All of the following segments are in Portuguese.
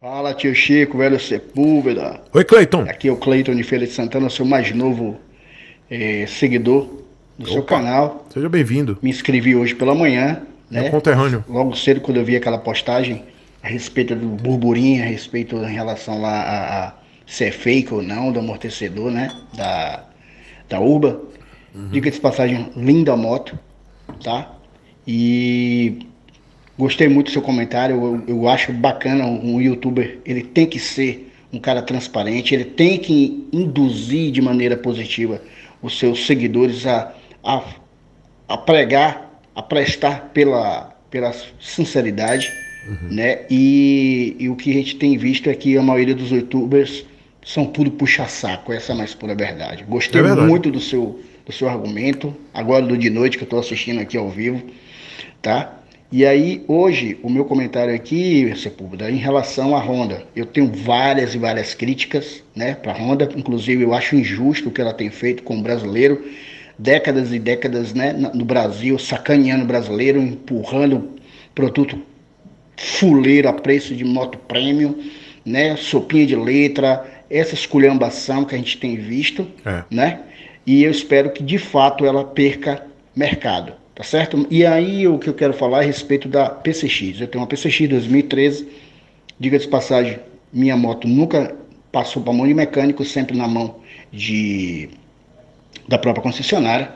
Fala, tio Chico, velho Sepúlveda. Oi, Cleiton. Aqui é o Cleiton de Feira de Santana, seu mais novo eh, seguidor do seu Opa. canal. Seja bem-vindo. Me inscrevi hoje pela manhã, Meu né? conterrâneo. Logo cedo, quando eu vi aquela postagem a respeito do burburinho, a respeito em relação lá a, a se é fake ou não, do amortecedor, né? Da, da Urba. Diga de passagem, linda moto, tá? E gostei muito do seu comentário. Eu, eu acho bacana um youtuber, ele tem que ser um cara transparente, ele tem que induzir de maneira positiva os seus seguidores a, a, a pregar, a prestar pela, pela sinceridade, né? E, e o que a gente tem visto é que a maioria dos youtubers são tudo puxa-saco, essa é a mais pura verdade. Gostei É verdade. muito do seu, do seu argumento, agora do de noite que eu estou assistindo aqui ao vivo, tá? E aí, hoje, o meu comentário aqui, Sepúlveda, em relação à Honda. Eu tenho várias e várias críticas, né, para a Honda. Inclusive, eu acho injusto o que ela tem feito com o brasileiro. Décadas e décadas, né, no Brasil, sacaneando o brasileiro, empurrando produto fuleiro a preço de moto premium, né, sopinha de letra, essa esculhambação que a gente tem visto É. né? E eu espero que de fato ela perca mercado, tá certo? E aí o que eu quero falar é a respeito da PCX. Eu tenho uma PCX 2013, diga de passagem, minha moto nunca passou para mão de mecânico, sempre na mão de da própria concessionária.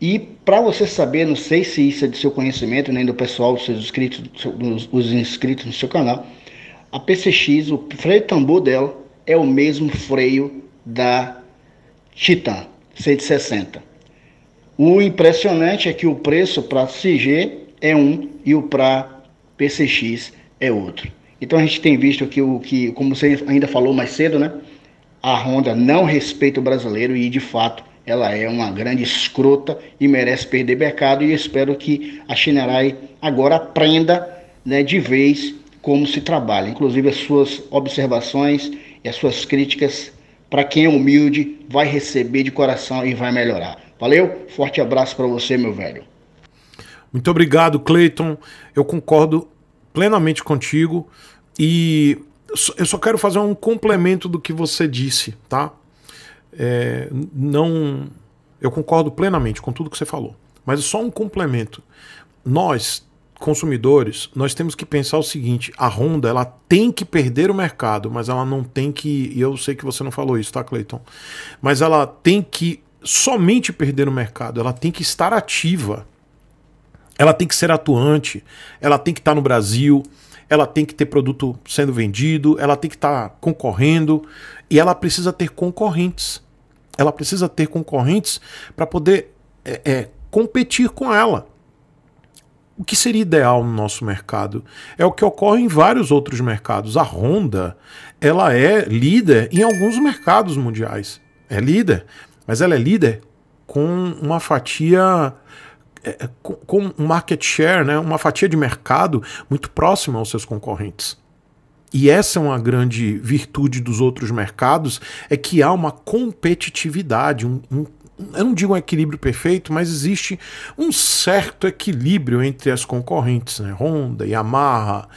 E para você saber, não sei se isso é de seu conhecimento, nem do pessoal, dos seus inscritos, dos, os inscritos no seu canal, a PCX, o freio tambor dela é o mesmo freio da Titan 160. O impressionante é que o preço para CG é um e o para PCX é outro. Então a gente tem visto aqui o que, como você ainda falou mais cedo, né? A Honda não respeita o brasileiro e de fato ela é uma grande escrota e merece perder mercado e espero que a Shinerai agora aprenda né, de vez como se trabalha. Inclusive as suas observações e as suas críticas para quem é humilde vai receber de coração e vai melhorar. Valeu? Forte abraço para você, meu velho. Muito obrigado, Cleiton. Eu concordo plenamente contigo e eu só quero fazer um complemento do que você disse, tá? É, não, eu concordo plenamente com tudo que você falou, mas só um complemento. Nós consumidores, nós temos que pensar o seguinte: a Honda ela tem que perder o mercado, mas ela não tem que. E eu sei que você não falou isso, tá, Cleiton? Mas ela tem que somente perder o mercado, ela tem que estar ativa ela tem que ser atuante, ela tem que estar no Brasil, ela tem que ter produto sendo vendido, ela tem que estar concorrendo e ela precisa ter concorrentes. Ela precisa ter concorrentes para poder é, é, competir com ela. O que seria ideal no nosso mercado é o que ocorre em vários outros mercados. A Honda, ela é líder em alguns mercados mundiais. É líder, mas ela é líder com uma fatia é, com, com um market share, né, uma fatia de mercado muito próxima aos seus concorrentes. E essa é uma grande virtude dos outros mercados, é que há uma competitividade, um, um, eu não digo um equilíbrio perfeito, mas existe um certo equilíbrio entre as concorrentes, né? Honda, Yamaha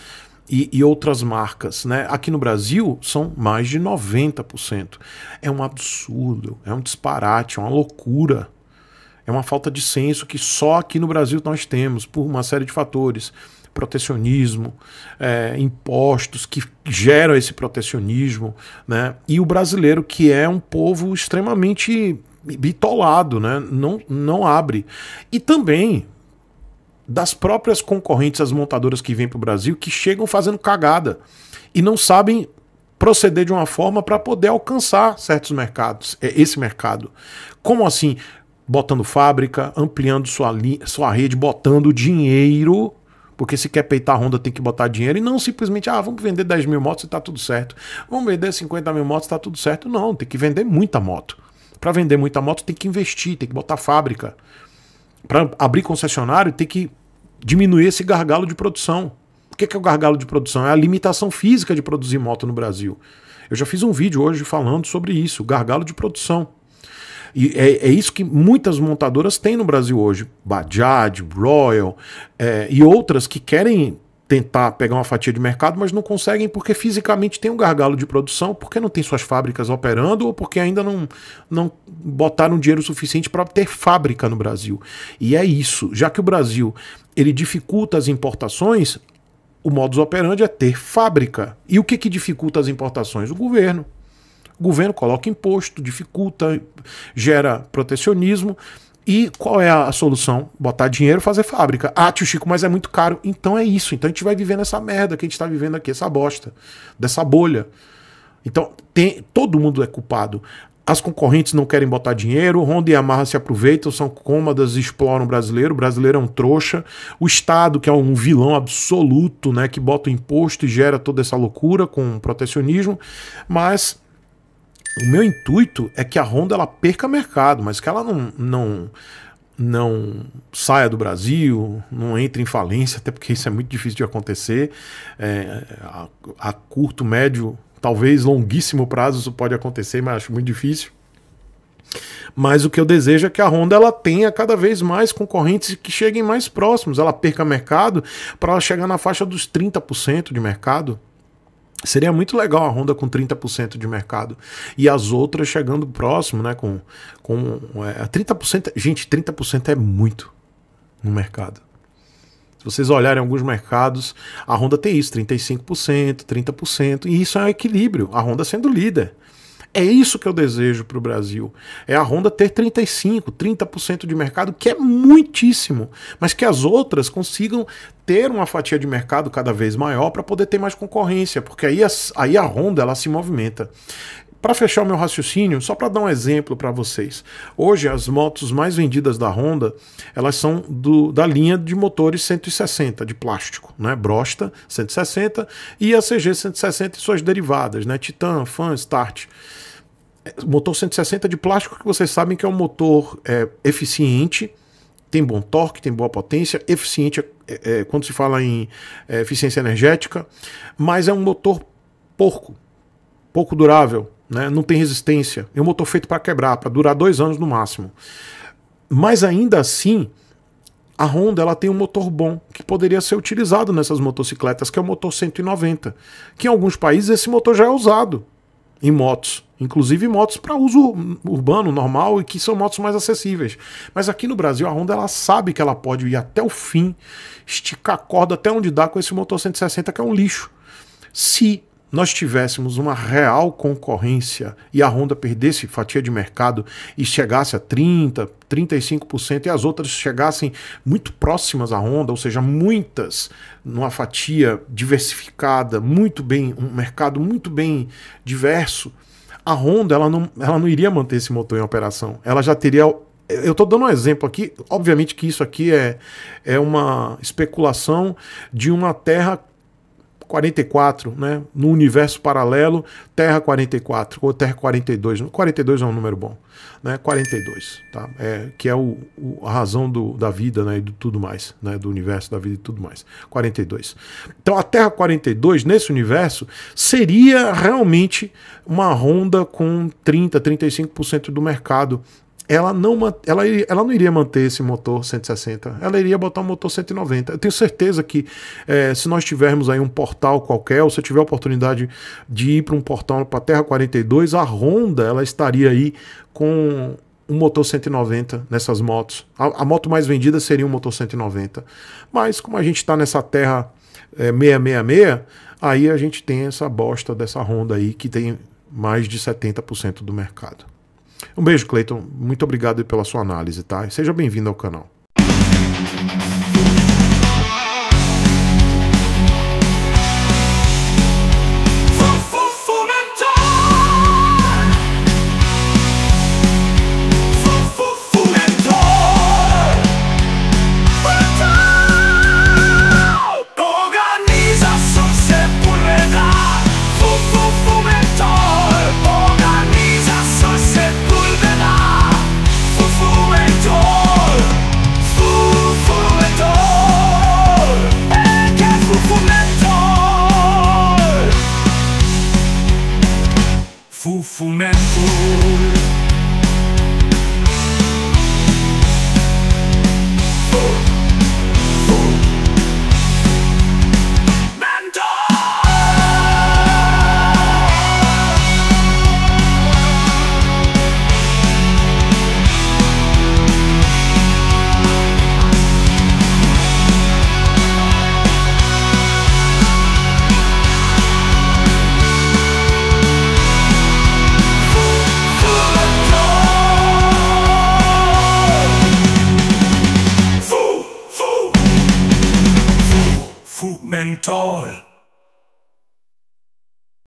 e, e outras marcas. Né? Aqui no Brasil são mais de 90%. É um absurdo, é um disparate, é uma loucura. É uma falta de senso que só aqui no Brasil nós temos, por uma série de fatores. Protecionismo, é, impostos que geram esse protecionismo, né? E o brasileiro, que é um povo extremamente bitolado, né? não, não abre. E também das próprias concorrentes, as montadoras que vêm para o Brasil, que chegam fazendo cagada e não sabem proceder de uma forma para poder alcançar certos mercados, é, esse mercado. Como assim? Botando fábrica, ampliando sua, sua rede, botando dinheiro, porque se quer peitar a Honda tem que botar dinheiro e não simplesmente, ah, vamos vender 10 mil motos e tá tudo certo. Vamos vender 50 mil motos e tá tudo certo. Não, tem que vender muita moto. Para vender muita moto tem que investir, tem que botar fábrica. Para abrir concessionário tem que diminuir esse gargalo de produção. O que que é o gargalo de produção? É a limitação física de produzir moto no Brasil. Eu já fiz um vídeo hoje falando sobre isso, gargalo de produção. E é, é isso que muitas montadoras têm no Brasil hoje. Bajaj, Royal é, e outras que querem tentar pegar uma fatia de mercado, mas não conseguem porque fisicamente tem um gargalo de produção, porque não tem suas fábricas operando ou porque ainda não, não botaram dinheiro suficiente para ter fábrica no Brasil. E é isso, já que o Brasil ele dificulta as importações, o modus operandi é ter fábrica. E o que, que dificulta as importações? O governo. O governo coloca imposto, dificulta, gera protecionismo. E qual é a solução? Botar dinheiro fazer fábrica. Ah, tio Chico, mas é muito caro. Então é isso. Então a gente vai viver nessa merda que a gente está vivendo aqui, essa bosta, dessa bolha. Então tem, todo mundo é culpado. As concorrentes não querem botar dinheiro, Honda e Yamaha se aproveitam, são cômodas, exploram o brasileiro, o brasileiro é um trouxa. O Estado, que é um vilão absoluto, né, que bota o imposto e gera toda essa loucura com protecionismo. Mas o meu intuito é que a Honda ela perca mercado, mas que ela não, não, não saia do Brasil, não entre em falência, até porque isso é muito difícil de acontecer. É, a, a curto, médio Talvez longuíssimo prazo isso pode acontecer, mas acho muito difícil. Mas o que eu desejo é que a Honda ela tenha cada vez mais concorrentes que cheguem mais próximos, ela perca mercado para ela chegar na faixa dos 30% de mercado. Seria muito legal a Honda com 30% de mercado e as outras chegando próximo, né, com com é, 30%, gente, 30% é muito no mercado. Se vocês olharem alguns mercados, a Honda tem isso, 35%, 30%, e isso é um equilíbrio, a Honda sendo líder. É isso que eu desejo para o Brasil. É a Honda ter 35%, 30% de mercado, que é muitíssimo, mas que as outras consigam ter uma fatia de mercado cada vez maior para poder ter mais concorrência, porque aí a, aí a Honda ela se movimenta. Para fechar o meu raciocínio, só para dar um exemplo para vocês. Hoje as motos mais vendidas da Honda, elas são do, da linha de motores 160 de plástico, né? Brosta 160 e a CG 160 e suas derivadas, né? Titan, Fan, Start. Motor 160 de plástico que vocês sabem que é um motor é, eficiente, tem bom torque, tem boa potência, eficiente é, é, quando se fala em é, eficiência energética, mas é um motor porco, pouco durável, né? não tem resistência. É um motor feito para quebrar, para durar dois anos no máximo. Mas ainda assim, a Honda ela tem um motor bom que poderia ser utilizado nessas motocicletas, que é o motor 190. Que em alguns países esse motor já é usado em motos, inclusive motos para uso urbano normal e que são motos mais acessíveis. Mas aqui no Brasil a Honda ela sabe que ela pode ir até o fim, esticar a corda até onde dá com esse motor 160 que é um lixo. Se nós tivéssemos uma real concorrência e a Honda perdesse fatia de mercado e chegasse a 30%, 35% e as outras chegassem muito próximas à Honda, ou seja, muitas numa fatia diversificada, muito bem, um mercado muito bem diverso, a Honda ela não, ela não iria manter esse motor em operação. Ela já teria eu estou dando um exemplo aqui, obviamente que isso aqui é, é uma especulação de uma terra 44, né? No universo paralelo, Terra 44 ou Terra 42. 42 é um número bom, né? 42, tá? É, que é o, o, a razão do, da vida, né? E do tudo mais, né? Do universo da vida e tudo mais. 42. Então a Terra 42 nesse universo seria realmente uma ronda com 30, 35% do mercado ela não, ela, ela não iria manter esse motor 160, ela iria botar um motor 190. Eu tenho certeza que é, se nós tivermos aí um portal qualquer, ou se eu tiver a oportunidade de ir para um portal para a Terra 42, a Honda ela estaria aí com um motor 190 nessas motos. A, a moto mais vendida seria um motor 190. Mas como a gente está nessa Terra é, 666, aí a gente tem essa bosta dessa Honda aí que tem mais de 70% do mercado. Um beijo, Cleiton. Muito obrigado pela sua análise, tá? Seja bem-vindo ao canal.